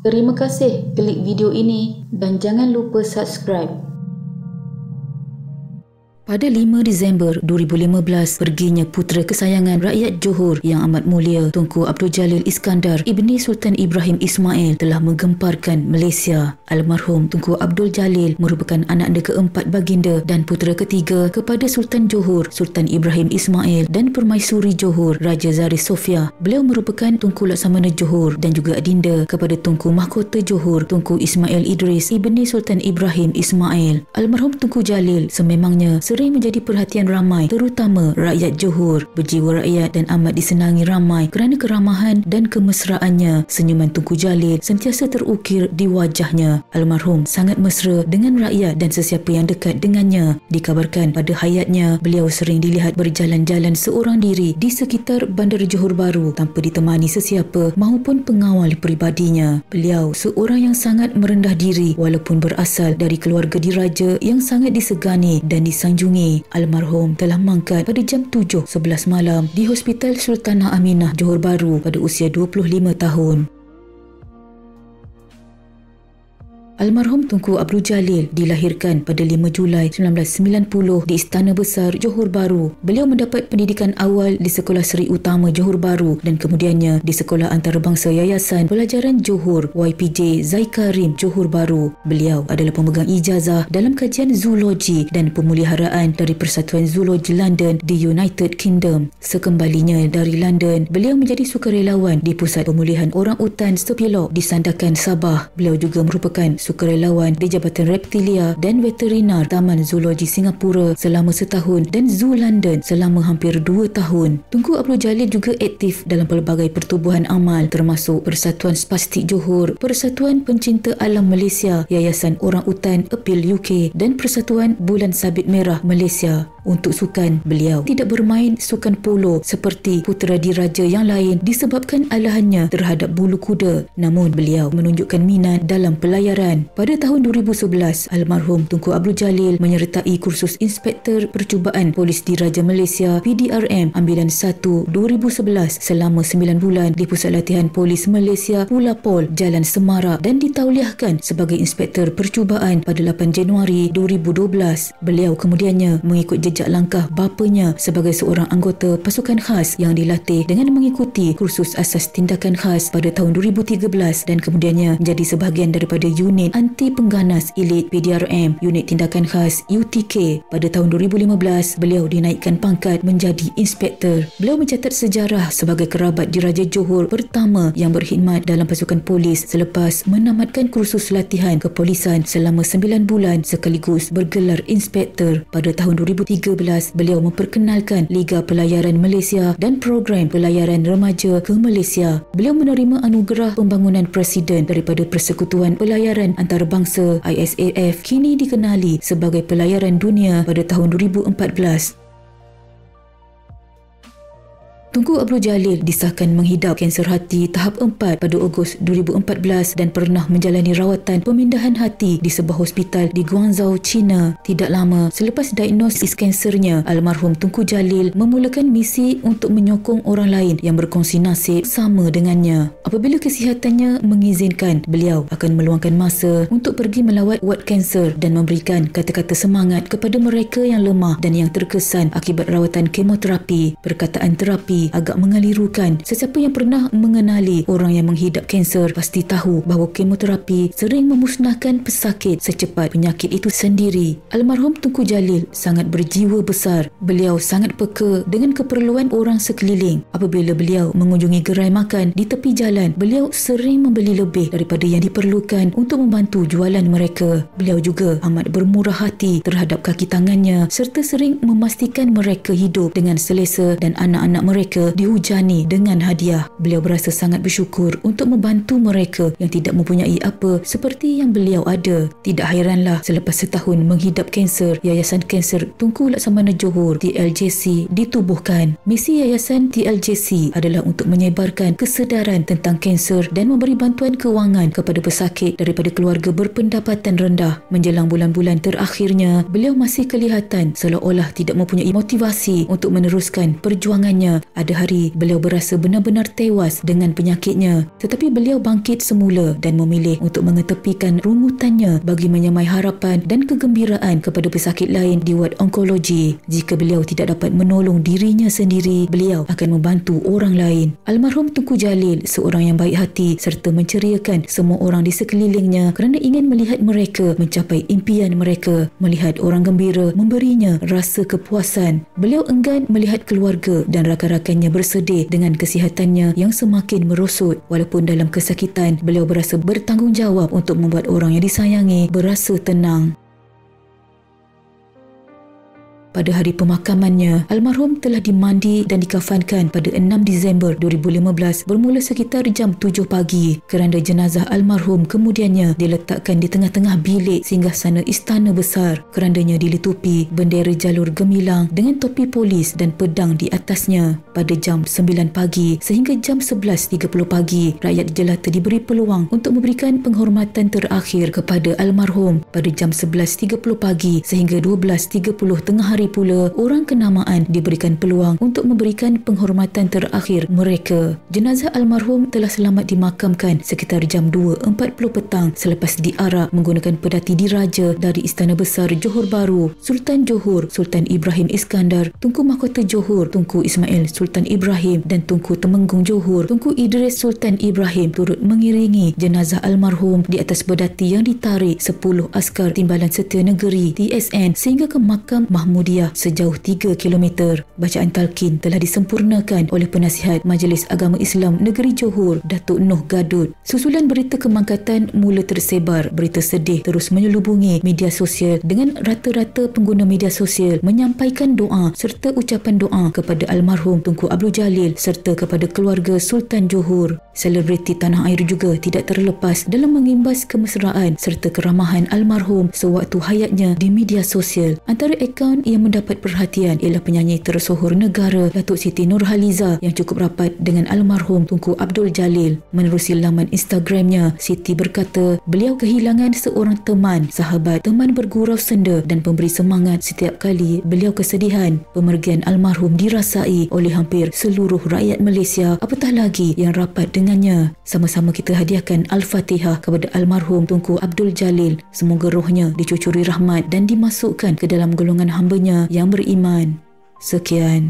Terima kasih klik video ini dan jangan lupa subscribe. Pada 5 Disember 2015, perginya putera kesayangan rakyat Johor yang amat mulia Tunku Abdul Jalil Iskandar Ibni Sultan Ibrahim Ismail telah menggemparkan Malaysia. Almarhum Tunku Abdul Jalil merupakan anak anda keempat baginda dan putera ketiga kepada Sultan Johor, Sultan Ibrahim Ismail dan Permaisuri Johor, Raja Zari Sofia. Beliau merupakan Tunku Laksamana Johor dan juga adinda kepada Tunku Mahkota Johor, Tunku Ismail Idris Ibni Sultan Ibrahim Ismail. Almarhum Tunku Jalil sememangnya sering sering menjadi perhatian ramai terutama rakyat Johor. Berjiwa rakyat dan amat disenangi ramai kerana keramahan dan kemesraannya. Senyuman Tunku Jalil sentiasa terukir di wajahnya. Almarhum sangat mesra dengan rakyat dan sesiapa yang dekat dengannya. Dikabarkan pada hayatnya beliau sering dilihat berjalan-jalan seorang diri di sekitar Bandar Johor Baru tanpa ditemani sesiapa maupun pengawal peribadinya. Beliau seorang yang sangat merendah diri walaupun berasal dari keluarga diraja yang sangat disegani dan disanjungi Sungai almarhum telah mangkat pada jam 7.11 malam di Hospital Sultanah Aminah Johor Bahru pada usia 25 tahun. Almarhum Tunku Abdul Jalil dilahirkan pada 5 Julai 1990 di Istana Besar Johor Bahru. Beliau mendapat pendidikan awal di Sekolah Seri Utama Johor Bahru dan kemudiannya di Sekolah Antarabangsa Yayasan Pelajaran Johor YPJ Zaikarim Johor Bahru. Beliau adalah pemegang ijazah dalam kajian zoologi dan pemuliharaan dari Persatuan Zoologi London di United Kingdom. Sekembalinya dari London, beliau menjadi sukarelawan di Pusat Pemulihan Orang Utan Sepilok di Sandakan Sabah. Beliau juga merupakan sukarelawan di Jabatan Reptilia dan Veterinar Taman Zoologi Singapura selama setahun dan Zoo London selama hampir dua tahun. Tunku Abdul Jalil juga aktif dalam pelbagai pertubuhan amal termasuk Persatuan Spastik Johor, Persatuan Pencinta Alam Malaysia, Yayasan Orang Utan Appeal UK dan Persatuan Bulan Sabit Merah Malaysia. Untuk sukan, beliau tidak bermain sukan polo seperti putera diraja yang lain disebabkan alahannya terhadap bulu kuda. Namun beliau menunjukkan minat dalam pelayaran. Pada tahun 2011, almarhum Tunku Abdul Jalil menyertai kursus Inspektor Percubaan Polis Diraja Malaysia PDRM Ambilan 1 2011 selama 9 bulan di Pusat Latihan Polis Malaysia Pula Pol Jalan Semarak dan ditauliahkan sebagai Inspektor Percubaan pada 8 Januari 2012. Beliau kemudiannya mengikut jejak langkah bapanya sebagai seorang anggota pasukan khas yang dilatih dengan mengikuti kursus asas tindakan khas pada tahun 2013 dan kemudiannya menjadi sebahagian daripada unit anti pengganas elit PDRM unit tindakan khas UTK pada tahun 2015 beliau dinaikkan pangkat menjadi inspektor. Beliau mencatat sejarah sebagai kerabat diraja Johor pertama yang berkhidmat dalam pasukan polis selepas menamatkan kursus latihan kepolisan selama 9 bulan sekaligus bergelar inspektor. Pada tahun 2013 2013, beliau memperkenalkan Liga Pelayaran Malaysia dan program pelayaran remaja ke Malaysia. Beliau menerima anugerah pembangunan presiden daripada Persekutuan Pelayaran Antarabangsa ISAF kini dikenali sebagai pelayaran dunia pada tahun 2014. Tunku Abdul Jalil disahkan menghidap kanser hati tahap 4 pada Ogos 2014 dan pernah menjalani rawatan pemindahan hati di sebuah hospital di Guangzhou, China. Tidak lama selepas diagnosis kansernya, almarhum Tunku Jalil memulakan misi untuk menyokong orang lain yang berkongsi nasib sama dengannya. Apabila kesihatannya mengizinkan, beliau akan meluangkan masa untuk pergi melawat ward kanser dan memberikan kata-kata semangat kepada mereka yang lemah dan yang terkesan akibat rawatan kemoterapi. Perkataan terapi agak mengalirukan. Sesiapa yang pernah mengenali orang yang menghidap kanser pasti tahu bahawa kemoterapi sering memusnahkan pesakit secepat penyakit itu sendiri. Almarhum Tunku Jalil sangat berjiwa besar. Beliau sangat peka dengan keperluan orang sekeliling. Apabila beliau mengunjungi gerai makan di tepi jalan, beliau sering membeli lebih daripada yang diperlukan untuk membantu jualan mereka. Beliau juga amat bermurah hati terhadap kaki tangannya serta sering memastikan mereka hidup dengan selesa dan anak-anak mereka mereka dihujani dengan hadiah. Beliau berasa sangat bersyukur untuk membantu mereka yang tidak mempunyai apa seperti yang beliau ada. Tidak hairanlah selepas setahun menghidap kanser, Yayasan Kanser Tunku Laksamana Johor TLJC ditubuhkan. Misi Yayasan TLJC adalah untuk menyebarkan kesedaran tentang kanser dan memberi bantuan kewangan kepada pesakit daripada keluarga berpendapatan rendah. Menjelang bulan-bulan terakhirnya, beliau masih kelihatan seolah-olah tidak mempunyai motivasi untuk meneruskan perjuangannya Ada hari beliau berasa benar-benar tewas dengan penyakitnya. Tetapi beliau bangkit semula dan memilih untuk mengetepikan rungutannya bagi menyamai harapan dan kegembiraan kepada pesakit lain di wad onkologi. Jika beliau tidak dapat menolong dirinya sendiri, beliau akan membantu orang lain. Almarhum Tunku Jalil seorang yang baik hati serta menceriakan semua orang di sekelilingnya kerana ingin melihat mereka mencapai impian mereka. Melihat orang gembira memberinya rasa kepuasan. Beliau enggan melihat keluarga dan rakan-rakannya bersedih dengan kesihatannya yang semakin merosot. Walaupun dalam kesakitan, beliau berasa bertanggungjawab untuk membuat orang yang disayangi berasa tenang. Pada hari pemakamannya, almarhum telah dimandi dan dikafankan pada 6 Disember 2015 bermula sekitar jam 7 pagi kerana jenazah almarhum kemudiannya diletakkan di tengah-tengah bilik singgah sana istana besar kerandanya dilitupi bendera jalur gemilang dengan topi polis dan pedang di atasnya. Pada jam 9 pagi sehingga jam 11.30 pagi rakyat jelata diberi peluang untuk memberikan penghormatan terakhir kepada almarhum. Pada jam 11.30 pagi sehingga 12.30 tengah hari hari pula orang kenamaan diberikan peluang untuk memberikan penghormatan terakhir mereka. Jenazah almarhum telah selamat dimakamkan sekitar jam 2.40 petang selepas diarak menggunakan pedati diraja dari Istana Besar Johor Bahru, Sultan Johor, Sultan Ibrahim Iskandar, Tunku Mahkota Johor, Tunku Ismail Sultan Ibrahim dan Tunku Temenggung Johor, Tunku Idris Sultan Ibrahim turut mengiringi jenazah almarhum di atas pedati yang ditarik 10 askar Timbalan Setia Negeri TSN sehingga ke makam Mahmudi Muhammadiyah sejauh 3 km. Bacaan talqin telah disempurnakan oleh penasihat Majlis Agama Islam Negeri Johor, Datuk Noh Gadut. Susulan berita kemangkatan mula tersebar. Berita sedih terus menyelubungi media sosial dengan rata-rata pengguna media sosial menyampaikan doa serta ucapan doa kepada almarhum Tunku Abdul Jalil serta kepada keluarga Sultan Johor. Selebriti tanah air juga tidak terlepas dalam mengimbas kemesraan serta keramahan almarhum sewaktu hayatnya di media sosial. Antara akaun yang mendapat perhatian ialah penyanyi tersohor negara Datuk Siti Nurhaliza yang cukup rapat dengan almarhum Tunku Abdul Jalil. Menerusi laman Instagramnya, Siti berkata beliau kehilangan seorang teman, sahabat, teman bergurau senda dan pemberi semangat setiap kali beliau kesedihan. Pemergian almarhum dirasai oleh hampir seluruh rakyat Malaysia apatah lagi yang rapat dengannya. Sama-sama kita hadiahkan Al-Fatihah kepada almarhum Tunku Abdul Jalil. Semoga rohnya dicucuri rahmat dan dimasukkan ke dalam golongan yang beriman. Sekian.